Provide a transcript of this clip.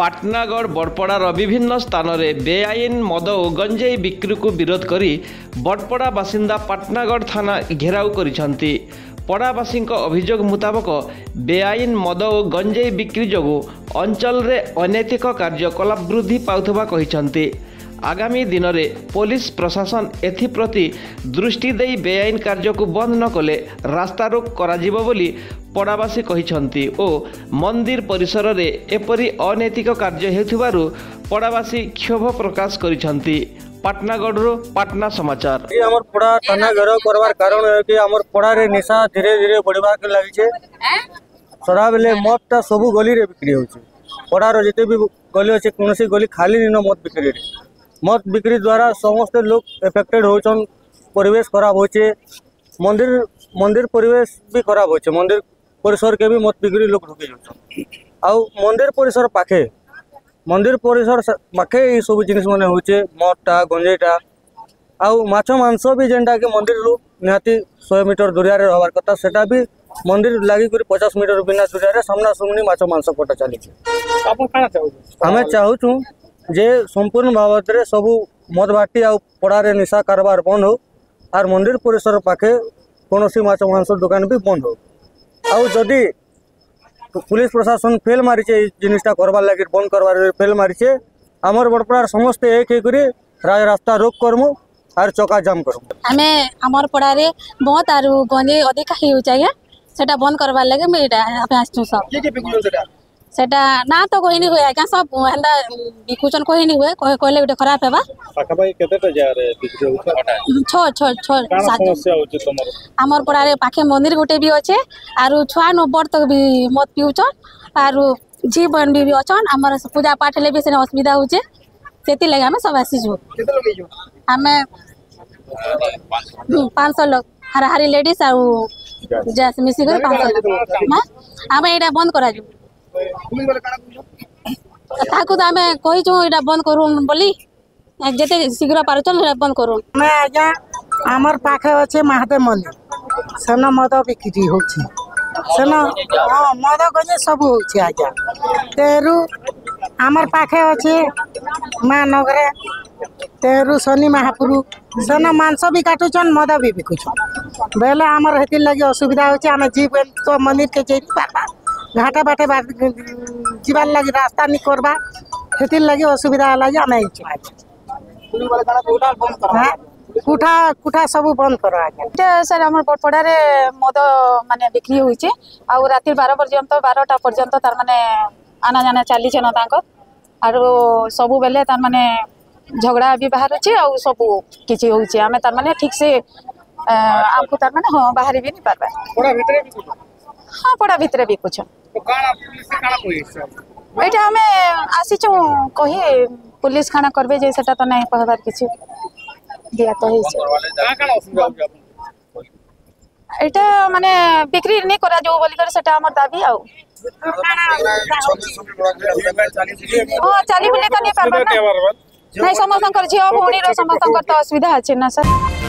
ପାଟନାଗଡ଼ ବଡ଼ପଡ଼ାର ବିଭିନ୍ନ ସ୍ଥାନରେ ବେଆଇନ ମଦ ଓ ଗଞ୍ଜେଇ ବିକ୍ରିକୁ ବିରୋଧ କରି ବଡ଼ପଡ଼ା ବାସିନ୍ଦା ପାଟନାଗଡ଼ ଥାନା ଘେରାଉ କରିଛନ୍ତି ପଡ଼ାବାସୀଙ୍କ ଅଭିଯୋଗ ମୁତାବକ ବେଆଇନ ମଦ ଓ ଗଞ୍ଜେଇ ବିକ୍ରି ଯୋଗୁଁ ଅଞ୍ଚଳରେ ଅନୈତିକ କାର୍ଯ୍ୟକଳାପ ବୃଦ୍ଧି ପାଉଥିବା କହିଛନ୍ତି ଆଗାମୀ ଦିନରେ ପୋଲିସ ପ୍ରଶାସନ ଏଥିପ୍ରତି ଦୃଷ୍ଟି ଦେଇ ବେଆଇନ କାର୍ଯ୍ୟକୁ ବନ୍ଦ ନକଲେ କଲେ ରାସ୍ତାରୋକ କରାଯିବ ବୋଲି ପଡ଼ାବାସୀ କହିଛନ୍ତି ଓ ମନ୍ଦିର ପରିସରରେ ଏପରି ଅନୈତିକ କାର୍ଯ୍ୟ ହେଉଥିବାରୁ ପଡ଼ାବାସୀ କ୍ଷୋଭ ପ୍ରକାଶ କରିଛନ୍ତି ପାଟନାଗଡ଼ରୁ ପାଟନା ସମାଚାର ଆମର ପଡ଼ା ଥାନା ଘେରାଉ କରବାର କାରଣ କି ଆମର ପଡ଼ାରେ ନିଶା ଧୀରେ ଧୀରେ ବଢ଼ିବାକୁ ଲାଗିଛେ ସଦାବେଳେ ମଦଟା ସବୁ ଗଲିରେ ବିକ୍ରି ହେଉଛି ପଡ଼ାର ଯେତେ ବି ଗଲି ଅଛି କୌଣସି ଗଲି ଖାଲି ନିନ ମଦ ବିକ୍ରିରେ মদ বিক্রি দ্বারা সমস্ত লোক এফেক্টেড হচ্ছেন পরিবেশ খারাপ হচ্ছে মন্দির মন্দির পরিবেশ বি খারাপ হচ্ছে মন্দির পরিসরকে বি মদ বিক্রি লোক ঢুকে যাচ্ছেন আউ মন্দির পরিসর পাখে মন্দির পরিসর পাখে এই সব জিনিস মানে হচ্ছে মদটা গঞ্জেইটা আউ মাছ মাংস বি যেটাকি মন্দিরু নিহতি শহে মিটর দূরিয়ারে রহবার কথা সেটা বি মন্দির লাগি করে পচাশ মিটর বিনা দূরিয়ারে সামনি মাছ মাংস কটা চালিছে আমি চাহুছু যে সম্পূর্ণ ଭାବରେ ସବୁ ମଦଭାଟି ଆଉ ପଡ଼ାରେ নিশা কারবার বন্ধ হোক আর মন্দির পরিসর পাখে କୌଣସି মাছ মাংস দোকান বি বন্ধ হোক ଆଉ পুলিশ প্রশাসন ফেল মারিছে এই জিনিসটা করবার লাগে বন্ধ করবার ফেল মারিছে আমার বড়পড়ার সমস্ত এক হয়ে করে রাস্তা রোগ করমু আর চকা জাম করমু আমি আমার পড়ারে বহুত আর গঞ্জে অধিকা হয়ে যাই হ্যাঁ? সেটা বন্ধ করবার লাগে আমি এটা আমি আসছু সব সেটা না তো কহিনি হুয়ে আজ্ঞা সব হেন্তা বিকুচন কহিনি হুয়ে কহে কহিলে গোটে খারাপ হেবা পাখাপাখি কেতেটা জায়গারে বিক্রি হচ্ছে ছ ছ ছ সমস্যা হচ্ছে তোমার আমার পড়ারে পাখে মন্দির গোটে বি আছে আর ছুয়া নু বড় তক বি মদ পিউচন আর ঝি বন বি বি অছন আমার পূজা পাঠ হলে বি সেনে অসুবিধা হচ্ছে সেতি লাগে আমি সব আসিছু আমি পাঁচশো লোক হারাহারি লেডিস আর মিশিকরি পাঁচশো লোক আমি এটা বন্ধ করা যাবে ତାହାକୁ ତ ଆମେ କହିଛୁ ଏଇଟା ବନ୍ଦ କରୁନ୍ ବୋଲି ଯେତେ ଶୀଘ୍ର ପାରୁଛନ୍ ସେଟା ବନ୍ଦ କରୁନ୍ ଆମେ ଆଜ୍ଞା ଆମର ପାଖେ ଅଛି ମହାଦେବ ମନ୍ଦିର ସେନ ମଦ ବିକ୍ରି ହେଉଛି ସେନ ହଁ ମଦ ଗଞ୍ଜେ ସବୁ ହେଉଛି ଆଜ୍ଞା ତେରୁ আমার ପାଖେ ଅଛି ମା ନଗରେ ତେରୁ ଶନି ମହାପୁରୁ ସେନ ମାଂସ ବି କାଟୁଛନ୍ ମଦ ବି ବିକୁଛନ୍ বেলে আমার ହେଥିର୍ ଲାଗି ଅସୁବିଧା হচ্ছে ଆମେ জীব তো କେ যাই পারবা ঘাটে ବାଟେ ଯିବାର୍ ଲାଗି ରାସ୍ତା ନି କର୍ବା ସେଥିର୍ ଲାଗି ଅସୁବିଧା ହେଲା ଯେ ଆମେ ହେଇଛୁ ଆଜ୍ଞା কুঠা কুঠা সবু বন্ধ করো আগে স্যার আমার বড়পড়ারে মদ মানে বিক্রি হয়েছে আর রাতে বার পর্যন্ত বারোটা পর্যন্ত তার মানে আনা জানা চালিছেন তাঙ্ক আর সবুবেলে তার মানে ঝগড়া বি বাহারুছে আর সবু কিছু হয়েছে আমি তার মানে ঠিকসে আমাকে তার মানে হ্যাঁ বাহারি বি নি পড়া ভিতরে হ্যাঁ পড়া ভিতরে বিকুছ तो काना पुलिस काना पुलिस एटा हमें आसी छु कहि पुलिस खाना करबे जे सेटा तो नहीं कहबार किछ दिया तो है काना काना असुविधा हो गया एटा माने बिक्री नहीं करा जो बोली कर सेटा हमर दाबी आउ हां चाली